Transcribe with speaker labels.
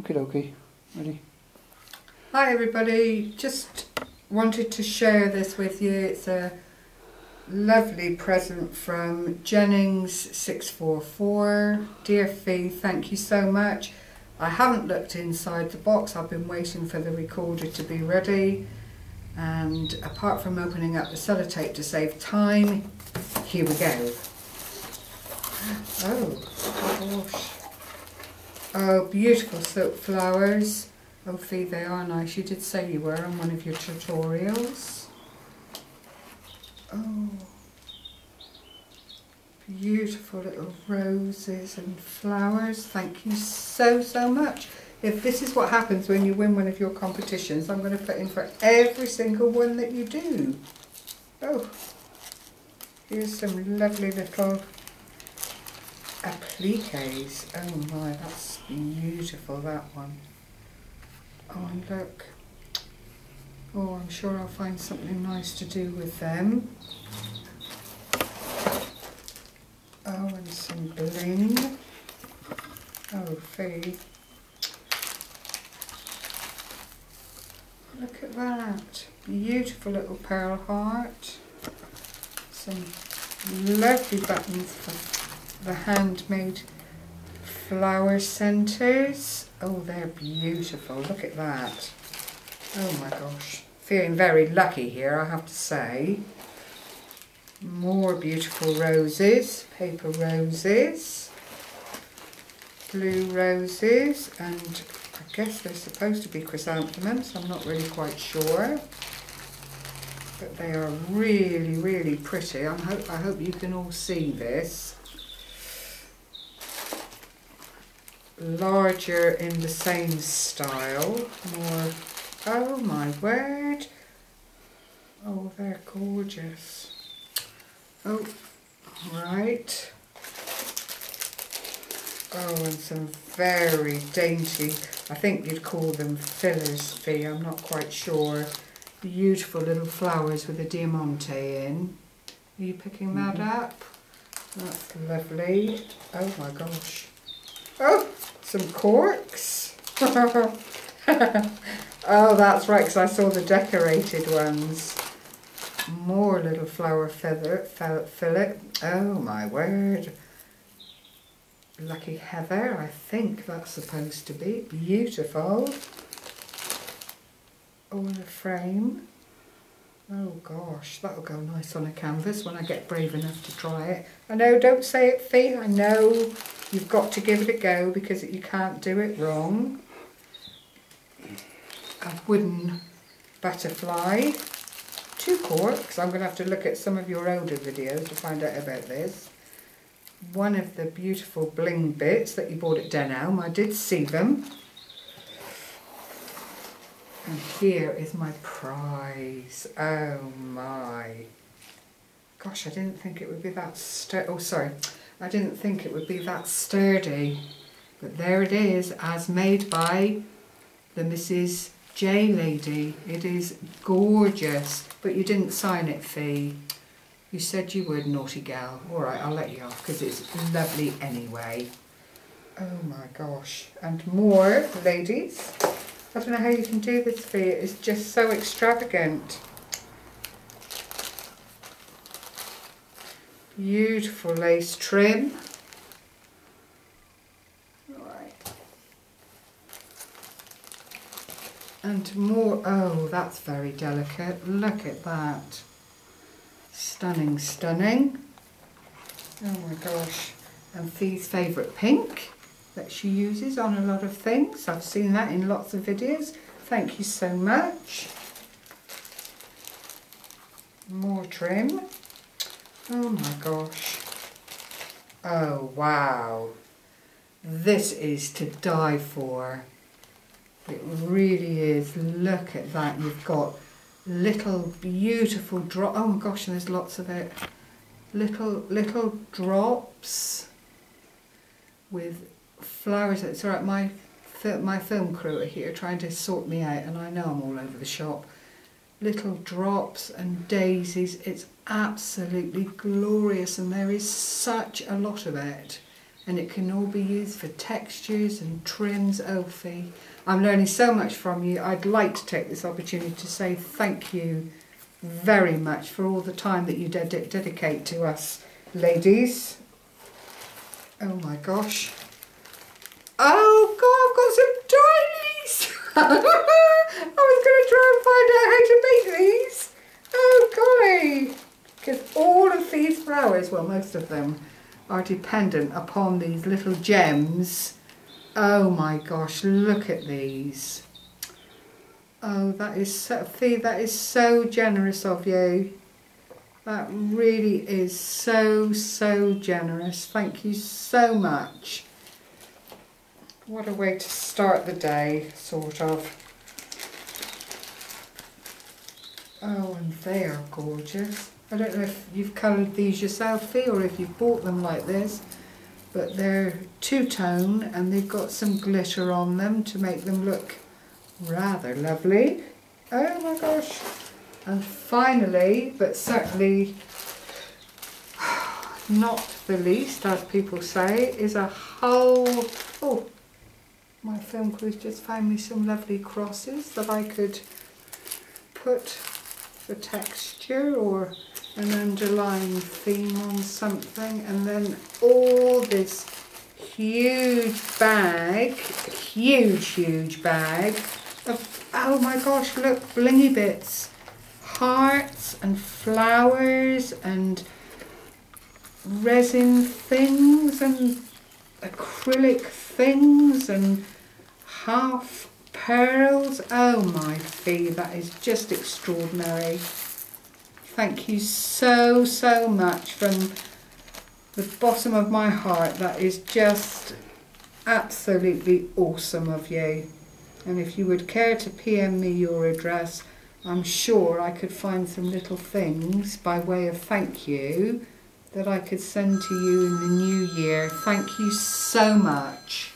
Speaker 1: Okay, okay. Ready?
Speaker 2: Hi everybody, just wanted to share this with you. It's a lovely present from Jennings644. Dear Fee, thank you so much. I haven't looked inside the box, I've been waiting for the recorder to be ready. And apart from opening up the sellotape to save time, here we go. Oh, gosh. Oh, beautiful silk flowers. Oh, Fee, they are nice. You did say you were on one of your tutorials. Oh, beautiful little roses and flowers. Thank you so, so much. If this is what happens when you win one of your competitions, I'm going to put in for every single one that you do. Oh, here's some lovely little appliques. Oh my, that's beautiful, that one. Oh, and look. Oh, I'm sure I'll find something nice to do with them. Oh, and some bling. Oh, Fee. Look at that. Beautiful little pearl heart. Some lovely buttons for the handmade flower centres. Oh, they're beautiful. Look at that. Oh my gosh. Feeling very lucky here, I have to say. More beautiful roses, paper roses, blue roses, and I guess they're supposed to be chrysanthemums. I'm not really quite sure. But they are really, really pretty. I hope, I hope you can all see this. Larger in the same style, more, oh my word, oh they're gorgeous, oh right, oh and some very dainty, I think you'd call them fillers fee, I'm not quite sure, beautiful little flowers with a diamante in, are you picking that mm -hmm. up? That's lovely, oh my gosh, oh some corks. oh, that's right, because I saw the decorated ones. More little flower feather fillet. Oh my word. Lucky Heather, I think that's supposed to be. Beautiful. Oh, in a frame. Oh gosh, that'll go nice on a canvas when I get brave enough to try it. I know, don't say it, Fee. I know you've got to give it a go because you can't do it wrong. A wooden butterfly. Two corks. I'm going to have to look at some of your older videos to find out about this. One of the beautiful bling bits that you bought at Denham. I did see them. And here is my prize. Oh my. Gosh, I didn't think it would be that. Oh, sorry. I didn't think it would be that sturdy. But there it is, as made by the Mrs. J lady. It is gorgeous. But you didn't sign it, Fee. You said you would, naughty gal. All right, I'll let you off because it's lovely anyway. Oh my gosh. And more, ladies. I don't know how you can do this Fee. It's just so extravagant. Beautiful lace trim. Right. And more, oh, that's very delicate. Look at that. Stunning, stunning. Oh my gosh. And Fee's favourite pink that she uses on a lot of things. I've seen that in lots of videos. Thank you so much. More trim. Oh my gosh. Oh wow. This is to die for. It really is. Look at that. You've got little beautiful drop. Oh my gosh, and there's lots of it. Little little drops with flowers. It's all right. My my film crew are here trying to sort me out, and I know I'm all over the shop. Little drops and daisies. It's absolutely glorious, and there is such a lot of it. and it can all be used for textures and trims. Fee, I'm learning so much from you. I'd like to take this opportunity to say thank you very much for all the time that you ded dedicate to us ladies. Oh my gosh. Oh God, I've got some diaries! I was going to try and find out how to make these. Oh golly! Because all of these flowers, well most of them, are dependent upon these little gems. Oh my gosh, look at these. Oh, that is so, Fee, that is so generous of you. That really is so, so generous. Thank you so much. What a way to start the day, sort of. Oh, and they are gorgeous. I don't know if you've coloured these yourself, Fee, or if you've bought them like this, but they're two-tone and they've got some glitter on them to make them look rather lovely. Oh my gosh. And finally, but certainly not the least, as people say, is a whole... Oh, my film crew's just found me some lovely crosses that I could put texture or an underlying theme on something and then all this huge bag, huge, huge bag of, oh my gosh, look, blingy bits, hearts and flowers and resin things and acrylic things and half pearls. Oh my fee, that is just extraordinary. Thank you so, so much from the bottom of my heart. That is just absolutely awesome of you. And if you would care to PM me your address, I'm sure I could find some little things by way of thank you that I could send to you in the new year. Thank you so much.